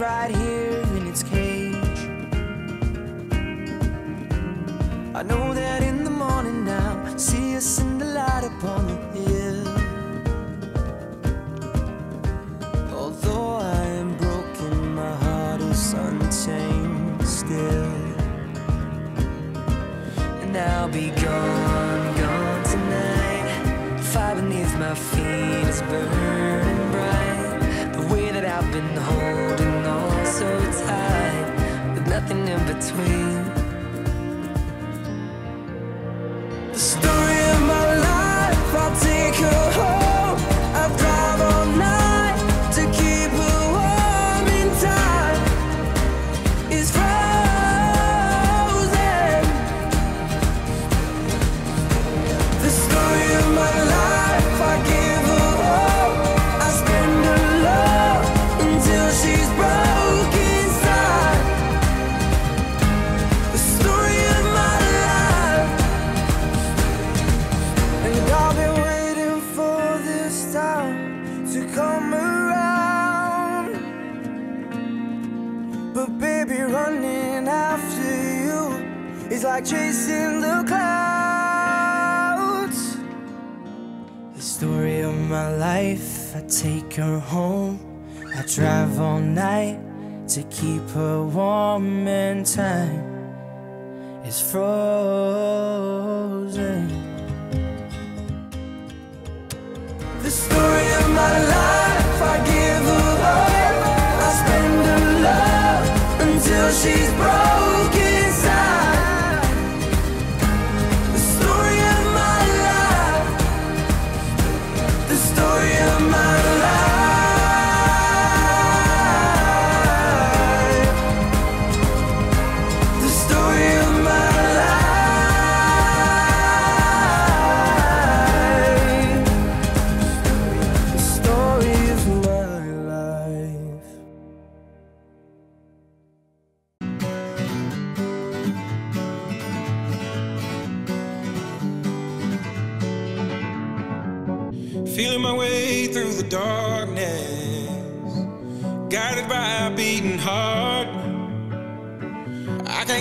Right here in its cage. I know that in the morning now, see us in the light upon the hill. Although I am broken, my heart is untamed still. And I'll be between. Take her home. I drive all night to keep her warm and time is frozen. The story of my life, I give her hope. I spend her love until she's broke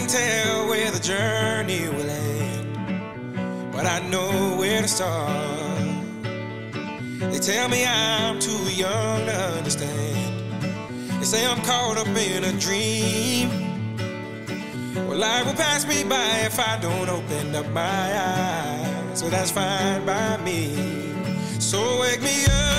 I can't tell where the journey will end, but I know where to start. They tell me I'm too young to understand. They say I'm caught up in a dream. Well, life will pass me by if I don't open up my eyes. So that's fine by me. So wake me up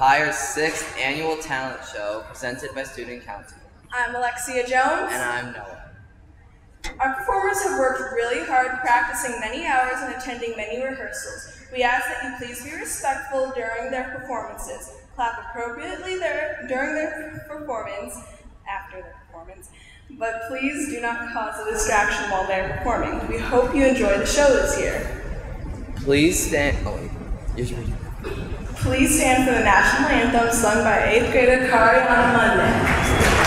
Hyre's sixth annual talent show presented by Student Council. I'm Alexia Jones. And I'm Noah. Our performers have worked really hard practicing many hours and attending many rehearsals. We ask that you please be respectful during their performances. Clap appropriately during their performance, after their performance, but please do not cause a distraction while they're performing. We hope you enjoy the show this year. Please stand. Oh, wait. Here's your. Please stand for the national anthem sung by eighth grader Kari on Monday.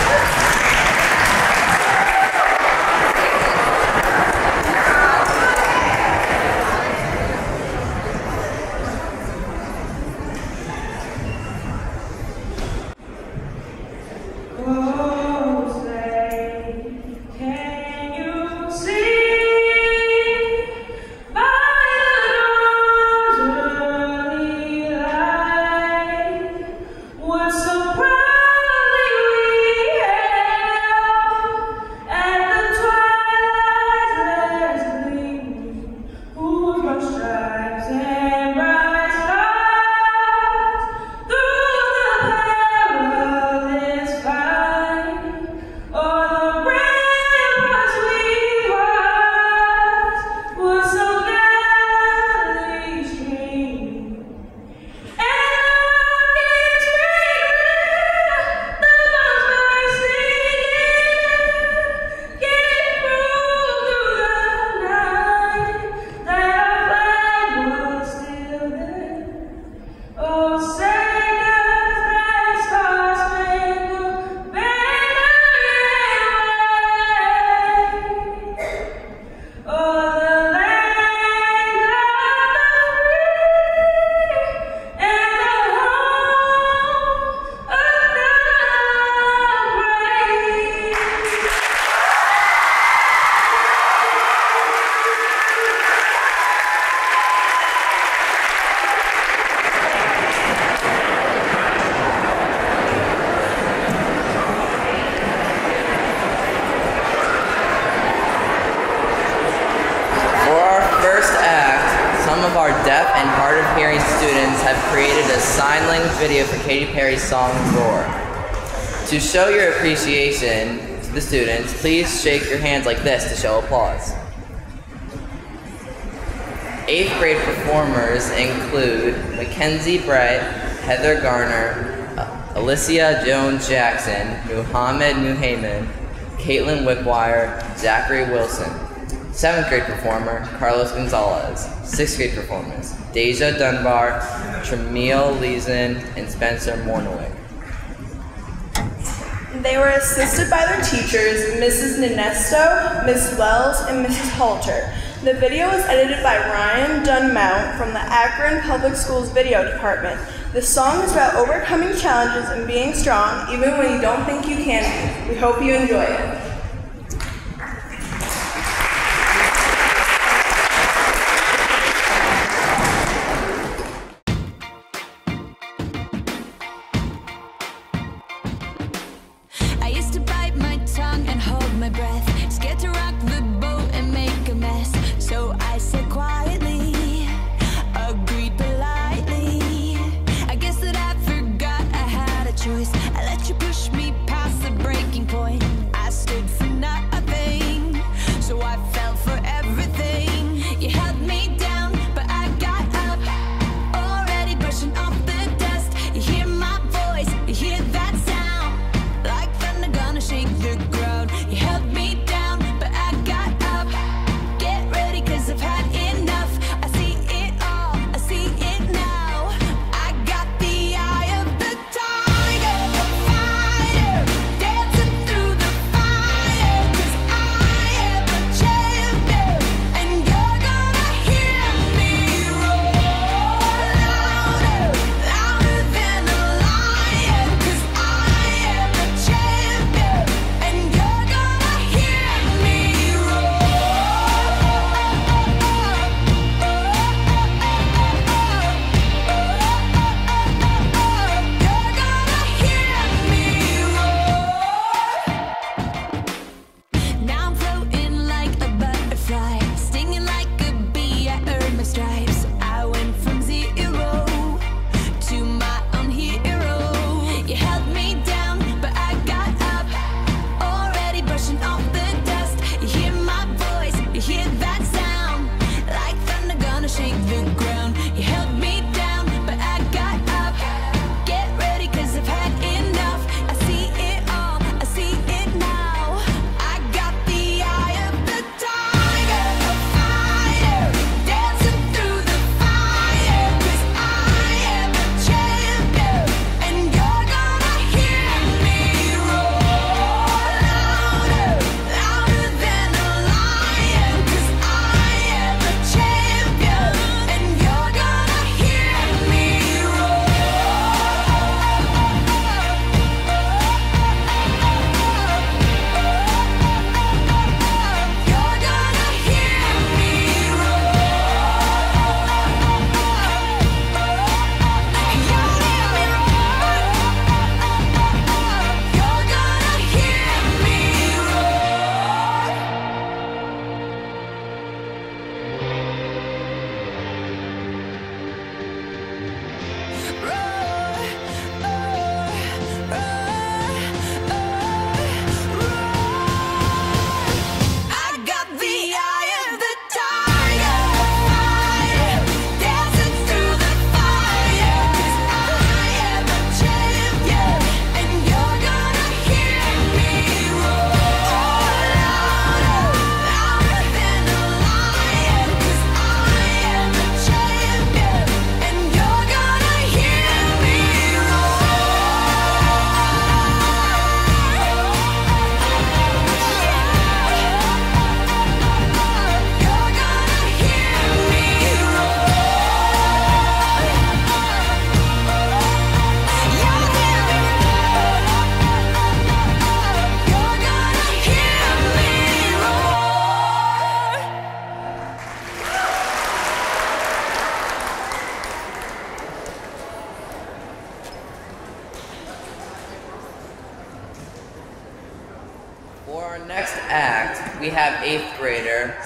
show your appreciation to the students, please shake your hands like this to show applause. Eighth grade performers include Mackenzie Bright, Heather Garner, Alicia Jones Jackson, Muhammad Muhammad, Caitlin Wickwire, Zachary Wilson. Seventh grade performer, Carlos Gonzalez. Sixth grade performers, Deja Dunbar, Tramiel Leeson, and Spencer Mornell. by their teachers, Mrs. Nenesto, Ms. Wells, and Mrs. Halter. The video was edited by Ryan Dunmount from the Akron Public Schools Video Department. The song is about overcoming challenges and being strong even when you don't think you can. We hope you enjoy it.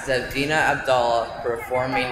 Zavina Abdallah performing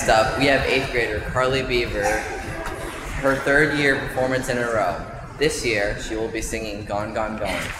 next up, we have eighth grader Carly Beaver, her third year performance in a row. This year, she will be singing Gone, Gone, Gone.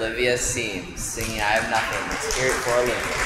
Olivia Seams singing I Have Nothing. Let's hear it for Olivia.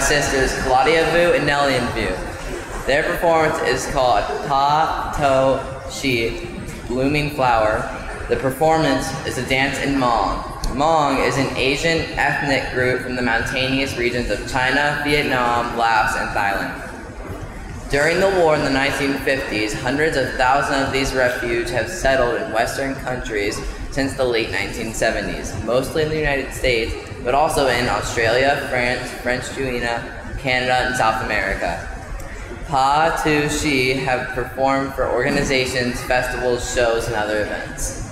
Sisters Claudia Vu and Nellian Vu. Their performance is called Ta To Shi, Blooming Flower. The performance is a dance in Hmong. Hmong is an Asian ethnic group from the mountainous regions of China, Vietnam, Laos, and Thailand. During the war in the 1950s, hundreds of thousands of these refugees have settled in Western countries since the late 1970s, mostly in the United States, but also in Australia, France, French Guiana, Canada, and South America. Pa Tu Shi have performed for organizations, festivals, shows, and other events.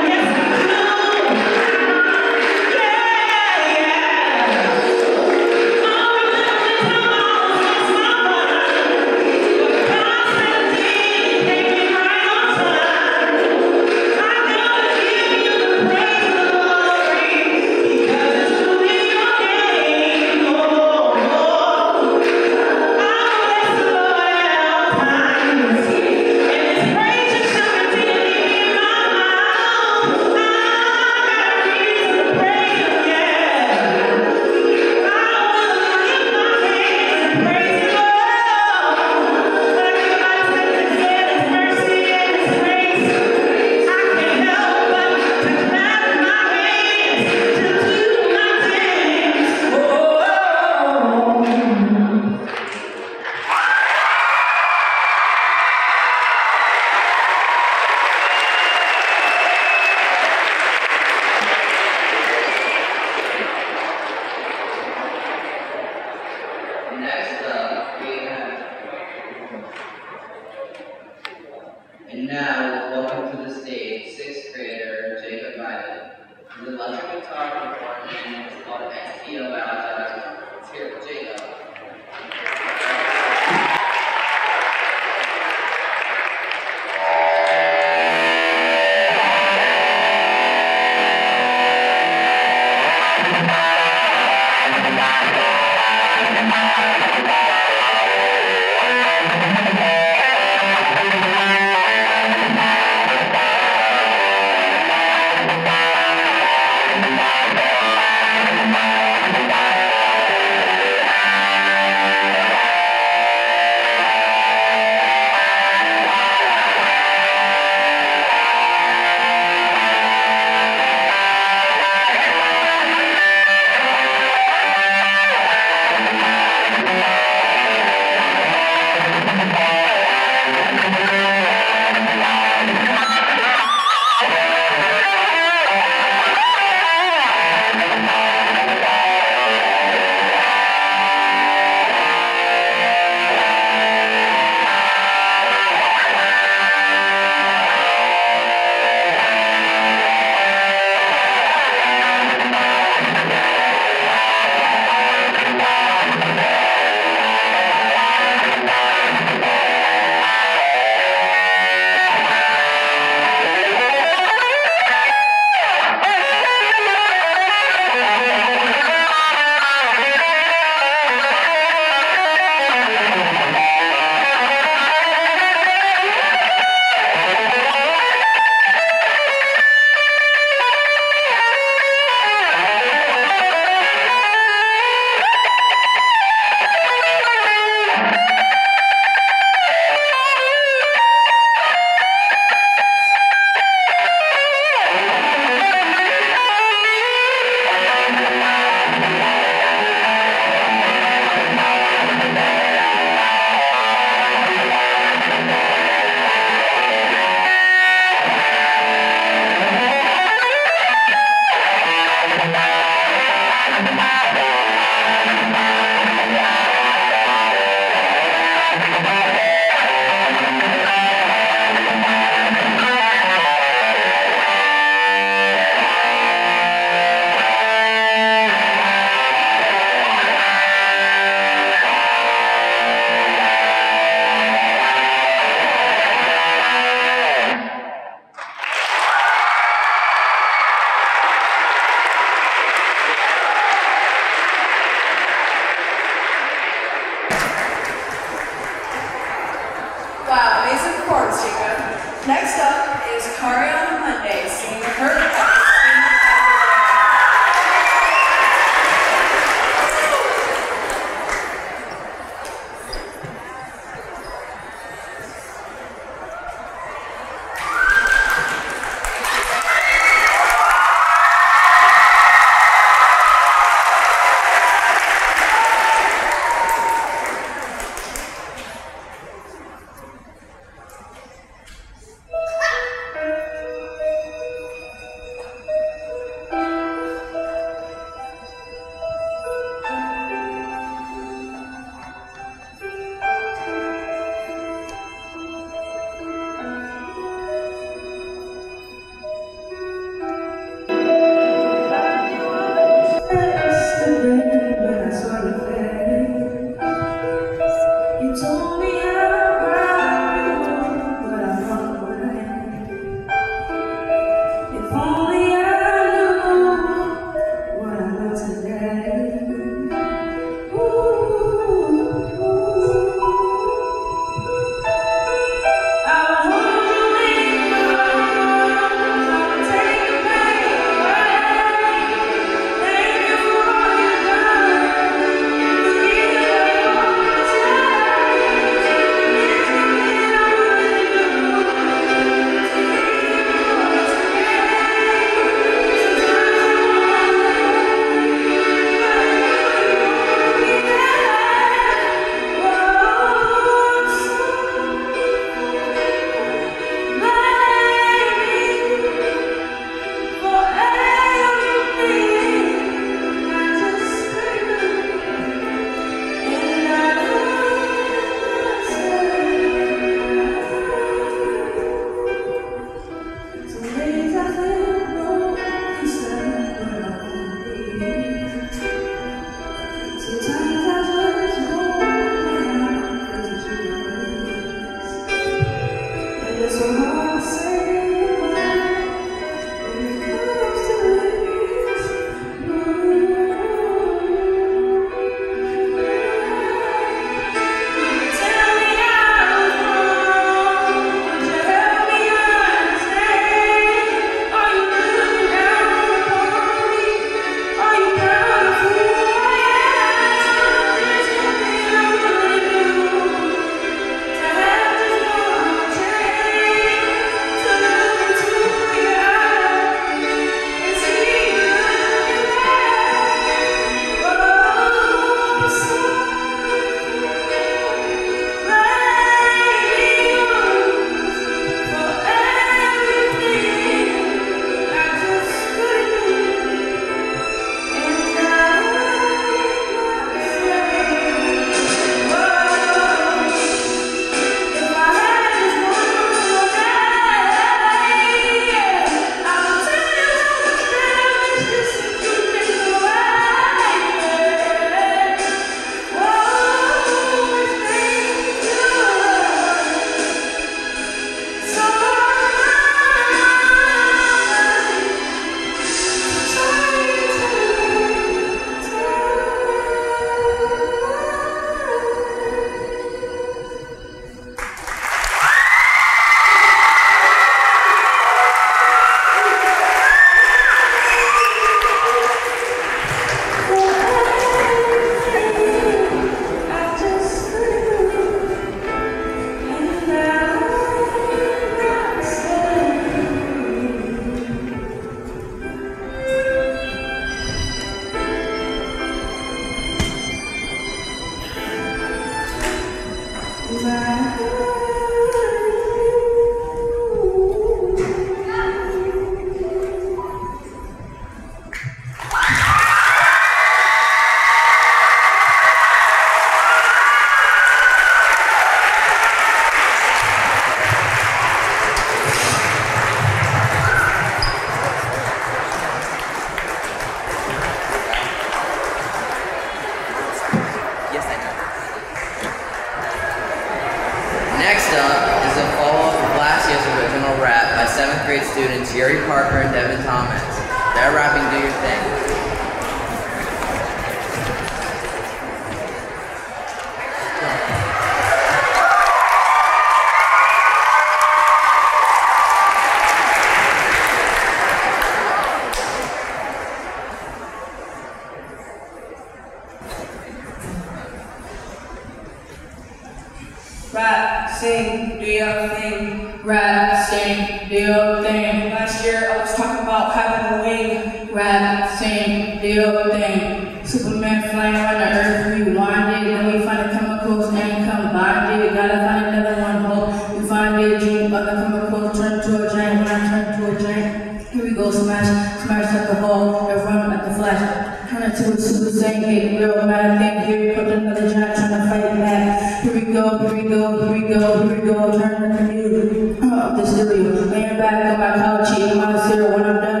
Sing, do your thing. Superman flying around the earth, rewind it, then we find the chemicals and combine it. Gotta find another one, hope. We find it, dream, other chemicals turn to a giant, when I turn to a giant. Here we go, smash, smash like a ball, and run like the flash. Turn into a super saiyan, get real mad thing. Here comes another giant trying to fight back. Here we go, here we go, here we go, here we go. Turn the community up the stereo. Laying back on my couch, eating my cereal. When I'm done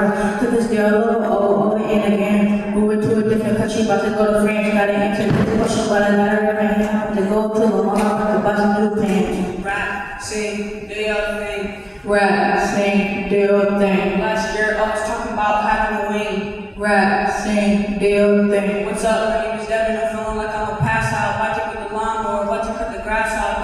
To this girl, oh, oh, over and again. Moving to a different country, about to go to France. Gotta answer this question, but I got her to go to Lamar, to buy some new pants. Sing, do your thing. Rap, sing, do your thing. Last year I was talking about having a wing. Sing, do your thing. What's up? My name is Devin. I'm feeling like I'm a pass out. About to get the lawnmower, about to cut the grass out.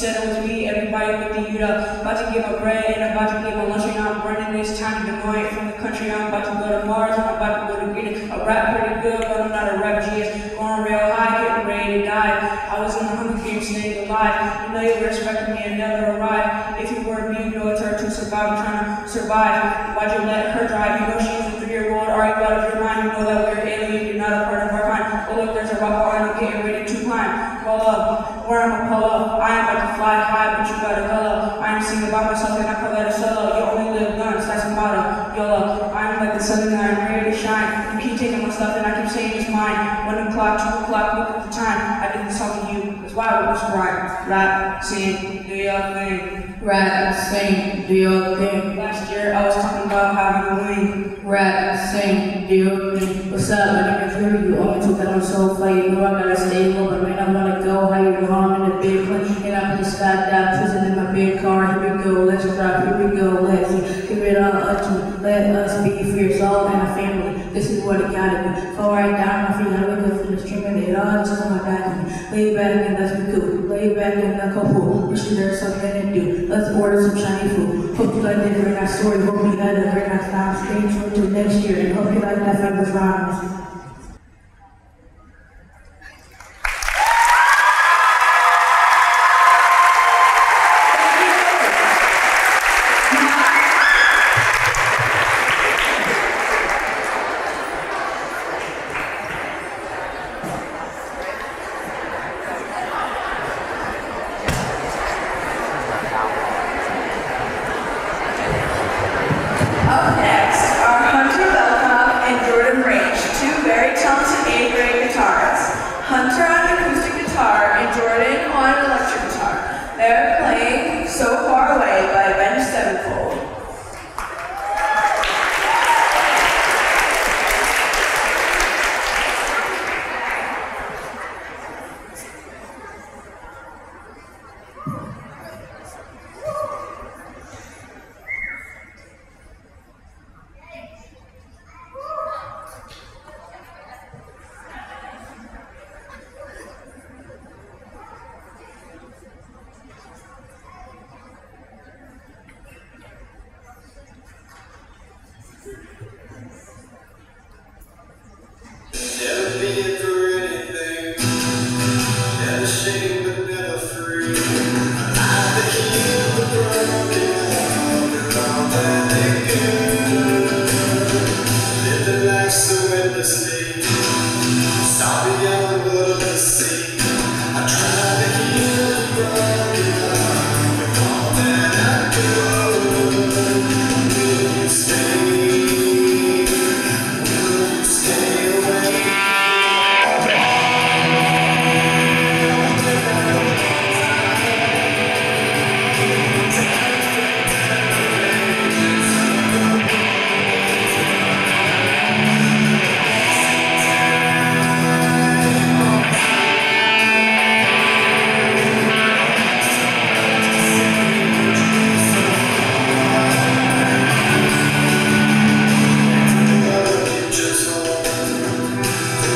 Said it was me, everybody with the Uta. About to give a bread and about to give a lunch and I'm burning this tiny Deloitte from the country. I'm about to go to Mars I'm about to go to Venus. I rap pretty good, but I'm not a rap genius. Going real high, getting ready to die. I was in the Hunger Games staying alive. You know you were expecting me and never arrived. If you were me, you know it's hard to survive. I'm trying to survive. Why'd you let her drive? You know she's I singing by myself and I call that a solo. You only live once, that's a motto. YOLO, I'm like the sun and I'm ready to shine. You keep taking my stuff and I keep saying it's mine. One o'clock, two o'clock, look at the time. I did this song to you. That's why it was right. Rap, sing, do your thing. Rap, sing, do your thing. Last year I was talking about having a wing. Rap, sing, do your thing. What's up? My name is Rudy. You me two that I'm so fly. You know I gotta stay low, but man, I wanna go. How you know I'm in a big plane? And I'm just skydive, cruising in my big car. Here we go, let's drive. Here we go, let's give it all up to let us be fierce, all in a family. This is what it gotta be. Fall right down my feet. I wake up from the stream and it all just come back. Lay back and let's be cool. Lay back and let go pool. Wishing there's something to do. Let's order some shiny food. Hope you like that great story. Hope you had a great night time. Stay tuned to next year and hope you like that famous rhymes.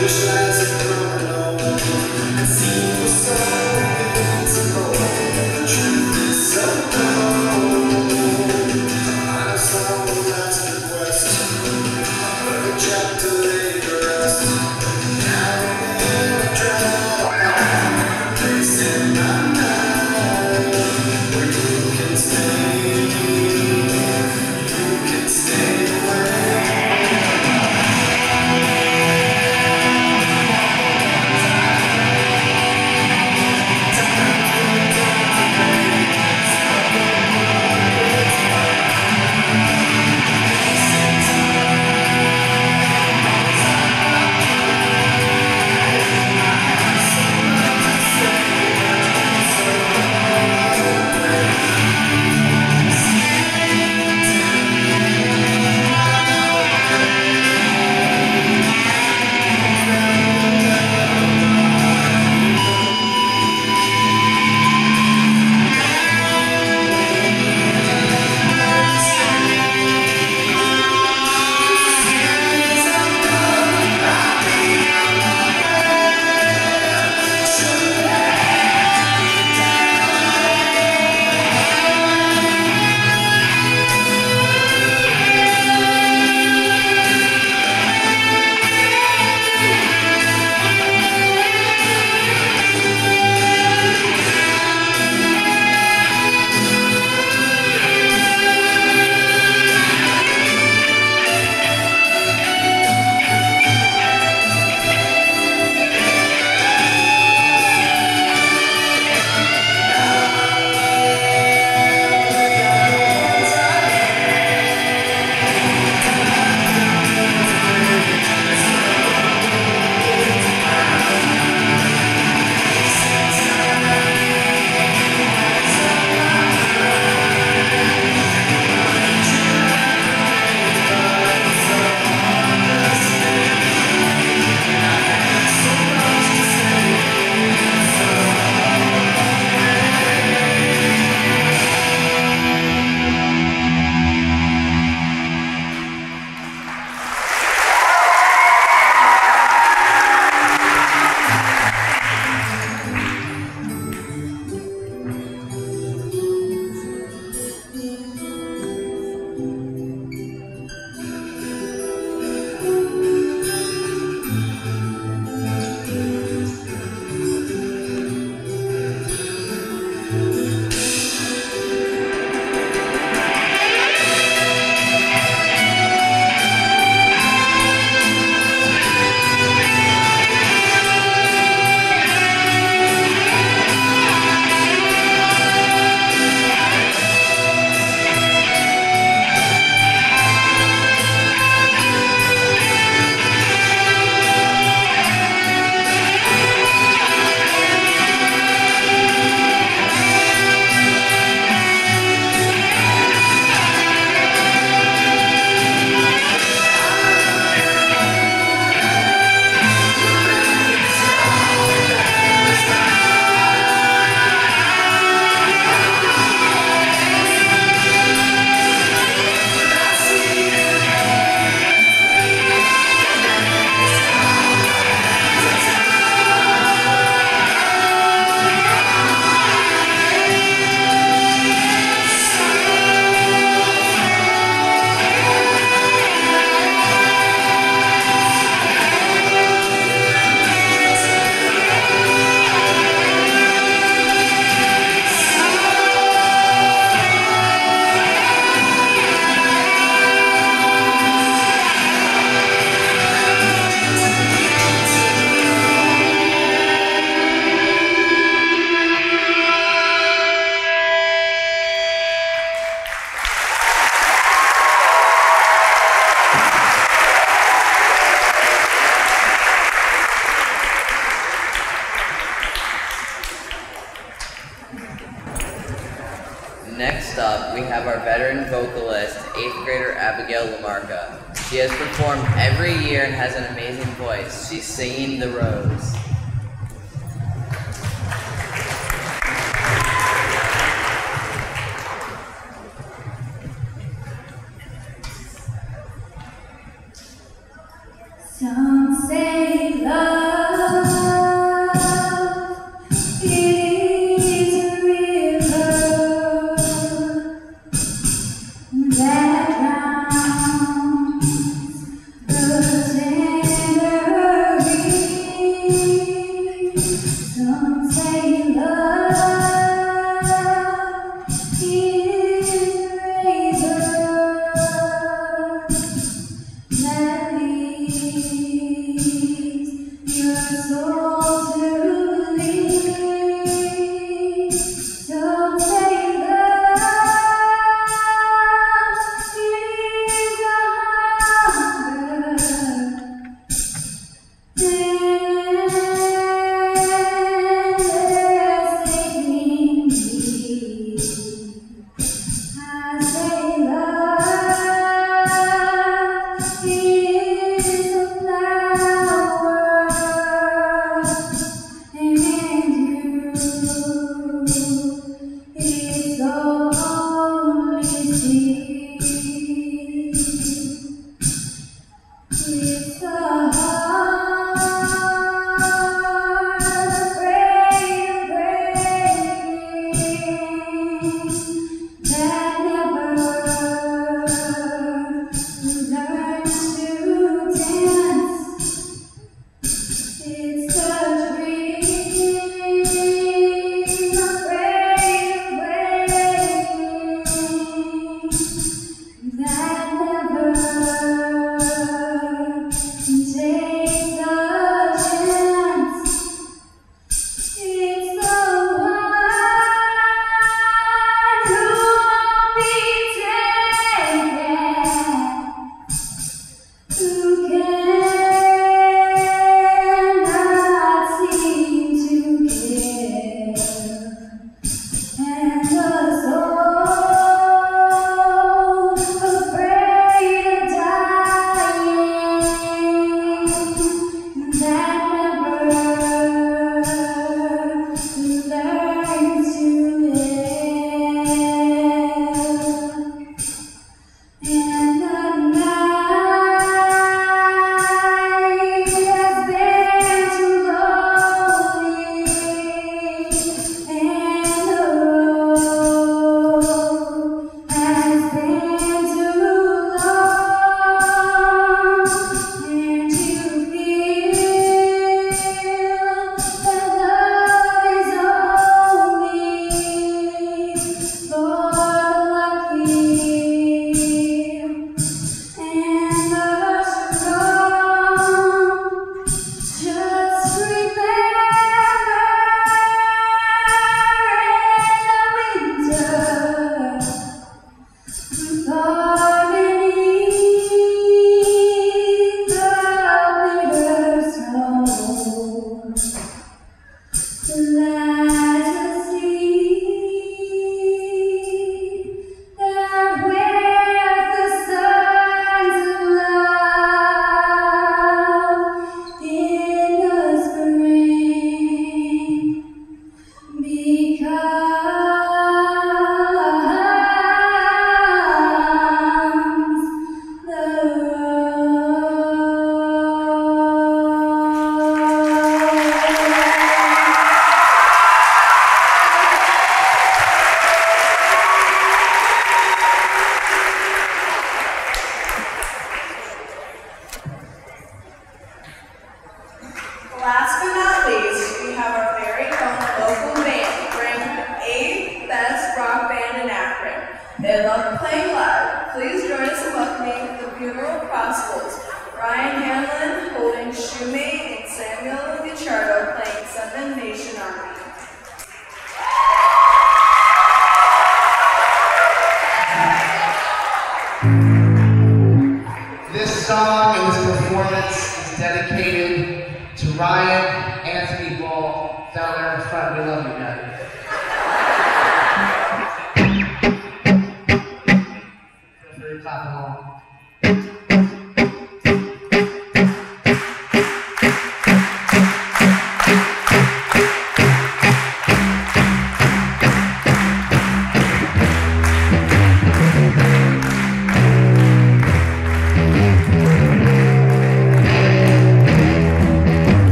visualize it all alone. I see.